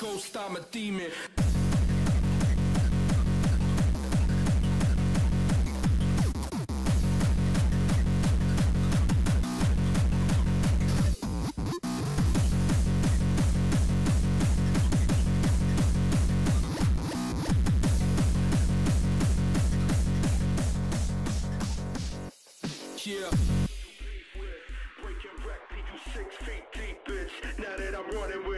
ghost, I'm a demon. Yeah. Breaking wreck, you six feet deep, bitch. Now that I'm running with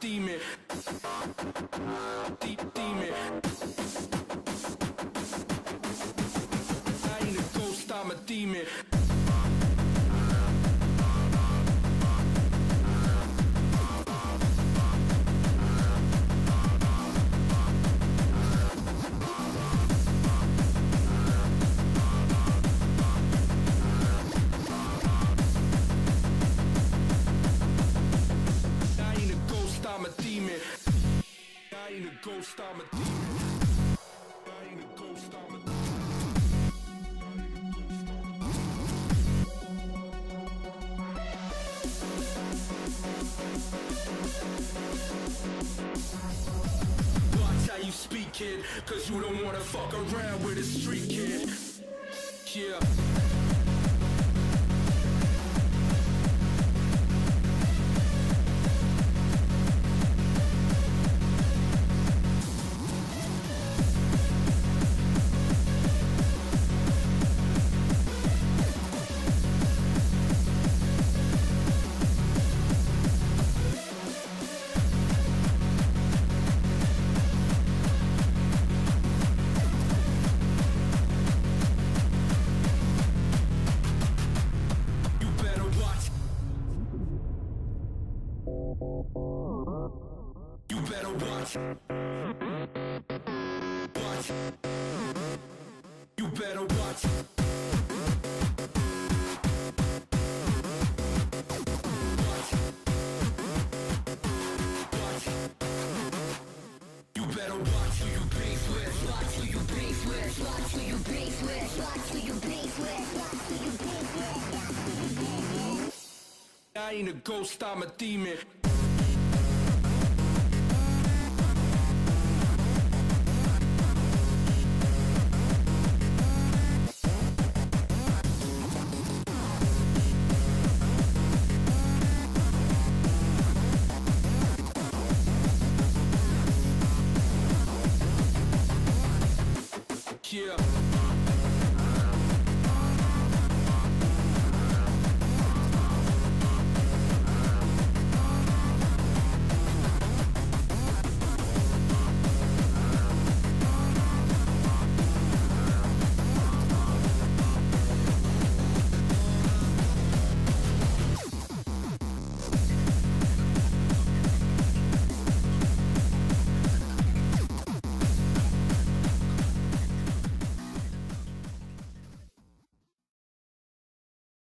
Demon. Deep demon. I ain't a ghost, I'm a demon. I ain't a ghost, I'm a. Watch how you speak, kid, cause you don't wanna fuck around with a street kid. Yeah. You better watch. Watch. You better watch. Watch. Watch. You better watch you beef with. Watch you beef with. Watch you beef with. Watch you beef with. Watch you beef with. I ain't a ghost, I'm a demon. Yeah.